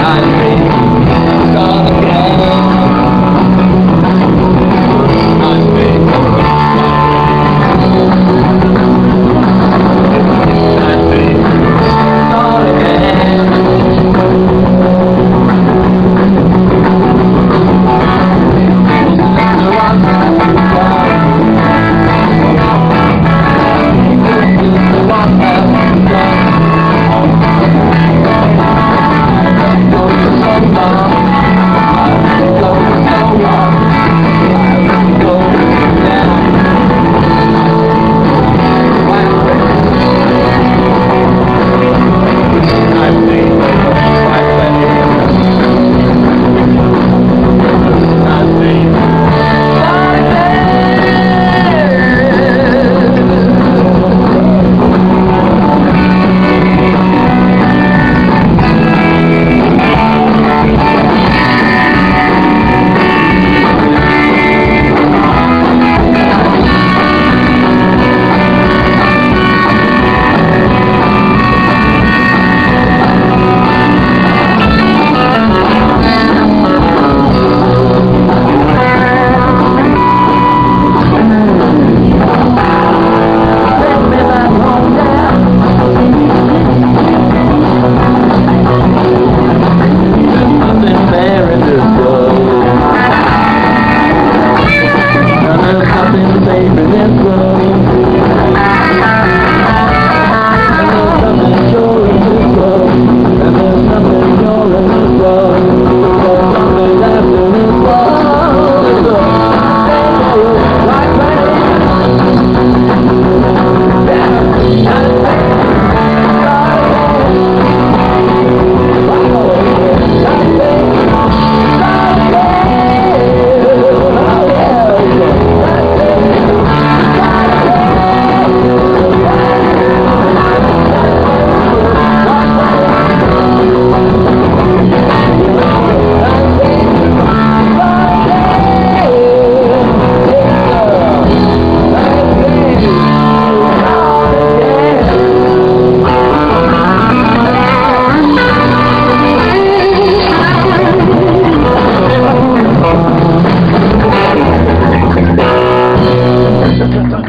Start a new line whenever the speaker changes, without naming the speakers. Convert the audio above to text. I'm Deixa eu cantar.